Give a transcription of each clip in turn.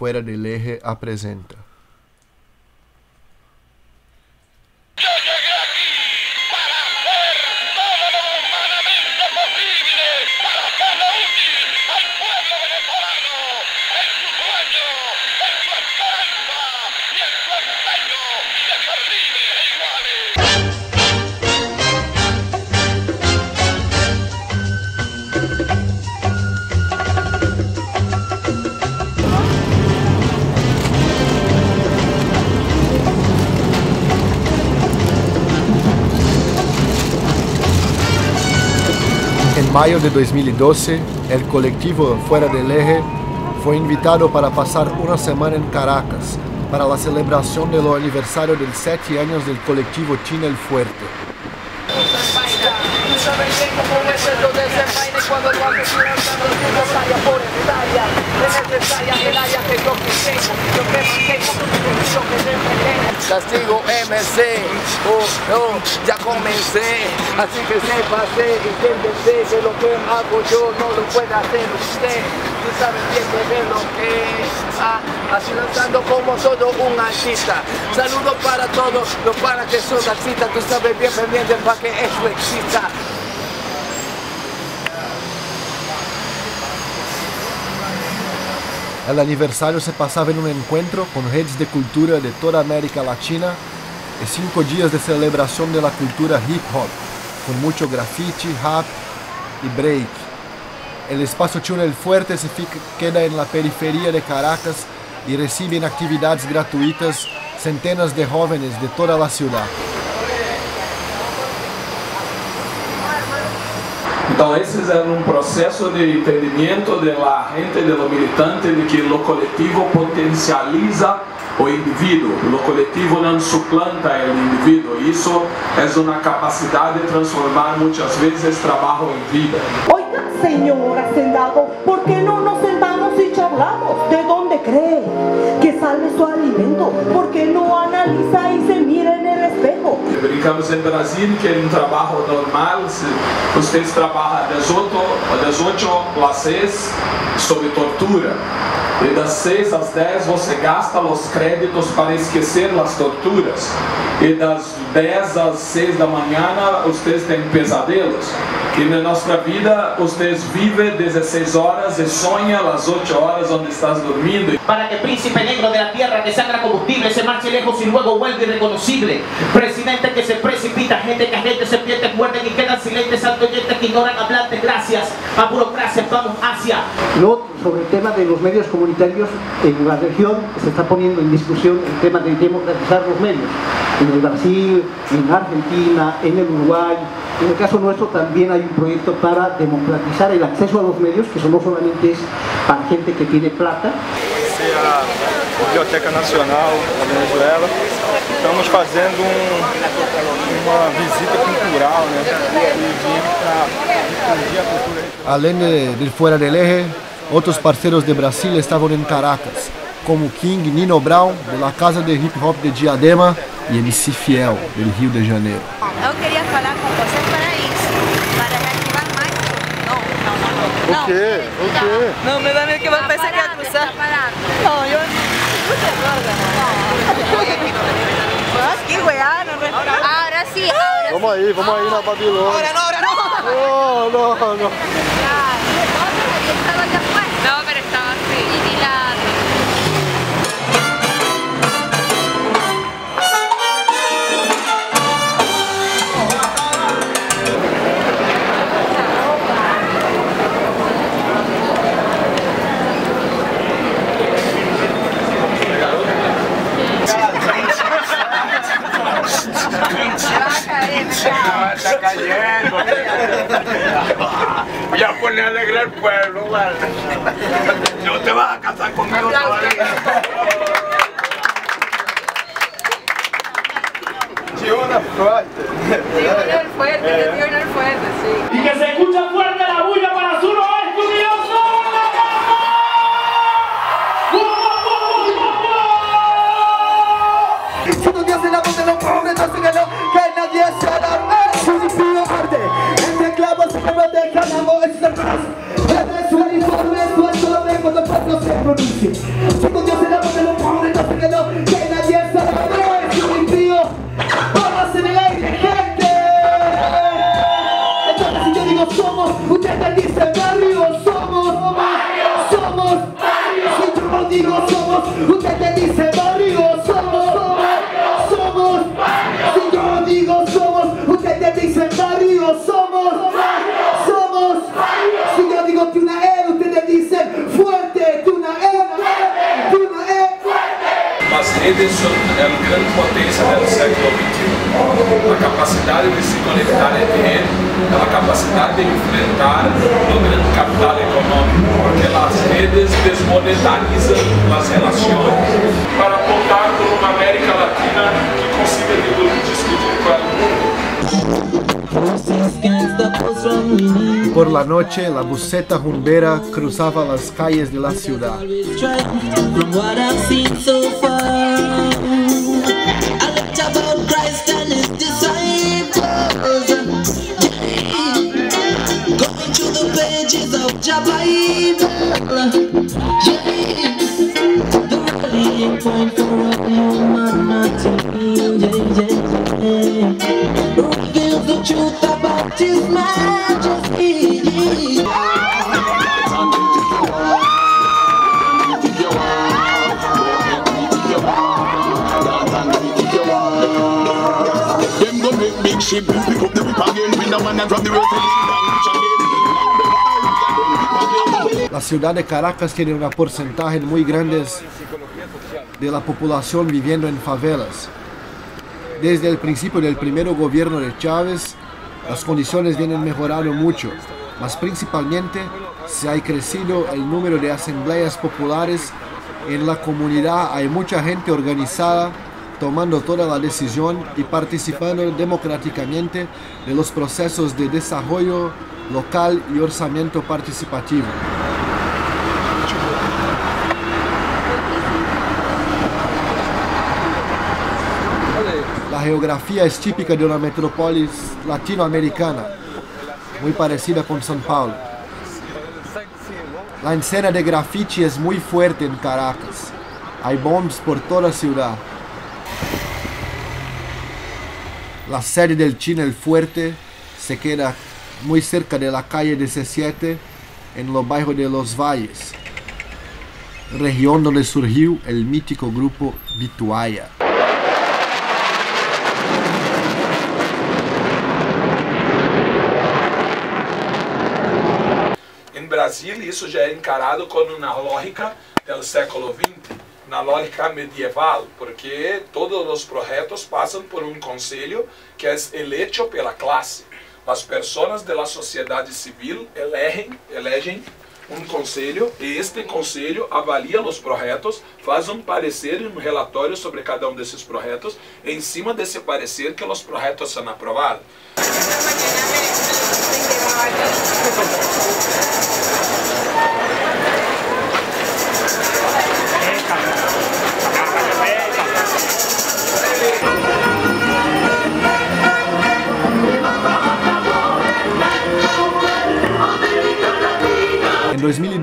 Fuera del Eje apresenta. En mayo de 2012, el colectivo Fuera del Eje fue invitado para pasar una semana en Caracas para la celebración del aniversario del 7 años del colectivo China el Fuerte. Castigo MC, oh, oh, ya comencé, así que sépase y siéntese que lo que hago yo no lo puede hacer usted. Tú sabes bien que ve lo que es, ah, así lanzando como todo un artista. Saludos para todos los para que son artistas, tú sabes bien pendiente para que eso exista. El aniversario se pasaba en un encuentro con redes de cultura de toda América Latina cinco días de celebración de la cultura hip hop, con mucho graffiti, rap y break. El espacio China el Fuerte se fica- queda en la periferia de Caracas y reciben actividades gratuitas centenas de jóvenes de toda la ciudad. Então, esses eram um processo de entendimento da gente, do militante, de que o coletivo potencializa o indivíduo, o coletivo não suplanta o indivíduo. Isso é uma capacidade de transformar muitas vezes trabalho em vida. Oiga, señor hacendado, ¿por qué no nos sentamos y charlamos? ¿De dónde cree que sale su alimento? ¿Por qué no analiza y se mira el espejo? Brincamos em Brasília que em um trabalho normal, se vocês trabalham das 8, das 8 às 6 sob tortura. E das 6 às 10 você gasta os créditos para esquecer as torturas. E das 10 às 6 da manhã vocês têm pesadelos. E na nossa vida vocês vivem 16 horas e sonham as 8 horas onde estás dormindo. para que príncipe negro de la tierra que sangra combustible se marche lejos y luego vuelva irreconocible. Presidente que se precipita, gente que gente serpientes muerden y quedan silentes, oyentes que ignoran hablantes. Gracias a burocracia, vamos hacia. Luego, sobre el tema de los medios comunitarios, en la región se está poniendo en discusión el tema de democratizar los medios. En el Brasil, en Argentina, en el Uruguay. En el caso nuestro también hay un proyecto para democratizar el acceso a los medios, que eso no solamente es para gente que tiene plata, Biblioteca Nacional da Venezuela. Estamos fazendo um- uma visita cultural, né? E vim para difundir a cultura regional. Além de, del Fuera del Eje, otros parceros de Brasil estaban en Caracas, como King Nino Brown, de la Casa de Hip Hop de Diadema, y MC Fiel, del Rio de Janeiro. Eu queria falar com você para isso, para reativar mais. Não, não, não. não. O quê? O quê? Não, me dá medo que vai pensar que vai cruzar. Não, eu Aqui, Goiânia. Ahora sí, ahora Vamos aí, vamos aí na Babilônia. Ahora no, ahora no. Não, não, não. ¿Estaba ya fue? No, pero estaba así. Poner a alegrar el pueblo. No te vas a casar conmigo todavía. Tiona Frota. el fuerte, que dio el fuerte, sí. Y que se escucha fuerte la bulla para su no estudioso. Siendo Dios en la voz de los pobres, no síguelo, que nadie se alarme. 歌 É a grande potência do século XXI. A capacidade de se conectar entre eles, a capacidade de enfrentar o grande capital econômico, porque as redes desmonetarizam as relações para apontar por uma América Latina que consiga discutir com o mundo. Por la noche, la buseta rumbera cruzaba las calles de la ciudad. La ciudad de Caracas tiene un porcentaje muy grande de la población viviendo en favelas. Desde el principio del primer gobierno de Chávez, las condiciones vienen mejorando mucho, mas principalmente se ha crecido el número de asambleas populares en la comunidad. Hay mucha gente organizada tomando toda la decisión y participando democráticamente de los procesos de desarrollo local y orçamento participativo. La geografía es típica de una metrópolis latinoamericana, muy parecida con São Paulo. La escena de graffiti es muy fuerte en Caracas. Hay bombs por toda la ciudad. La sede del China El Fuerte se queda muy cerca de la calle 17 en los barrios de Los Valles, región donde surgió el mítico grupo Bituaya. Em Brasília, isso já é encarado como uma lógica do século XX, na lógica medieval, porque todos os projetos passam por um conselho que é eleito pela classe. As pessoas da sociedade civil elegem, elegem um conselho e este conselho avalia os projetos, faz um parecer e um relatório sobre cada um desses projetos. E em cima desse parecer que os projetos são aprovados.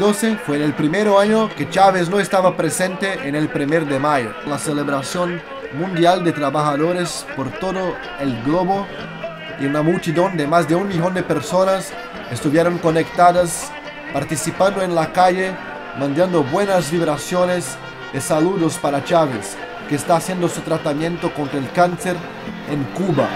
En 2012 fue el primer año que Chávez no estaba presente en el 1 de mayo, la celebración mundial de trabajadores por todo el globo y una multitud de más de un millón de personas estuvieron conectadas, participando en la calle, mandando buenas vibraciones y saludos para Chávez, que está haciendo su tratamiento contra el cáncer en Cuba.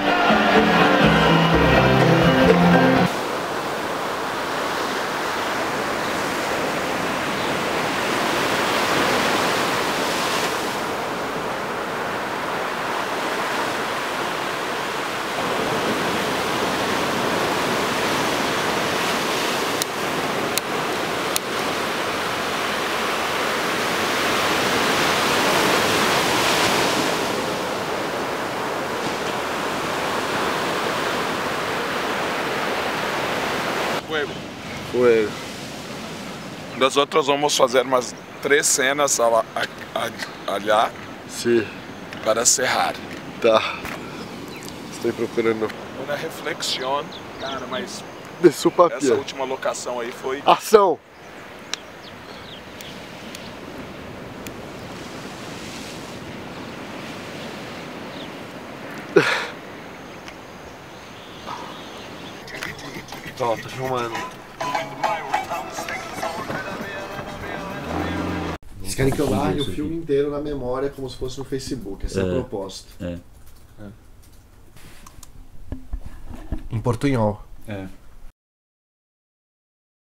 Fuego. Nós outros vamos fazer umas três cenas allá Sim, para cerrar. tá. Estou procurando. Uma reflexão, cara, mas De essa última locação aí foi Ação! Ó, tô filmando. Eles querem que eu largue o filme aqui. inteiro na memória como se fosse no Facebook. Esse é, o É. propósito. É. Em portunhol. É.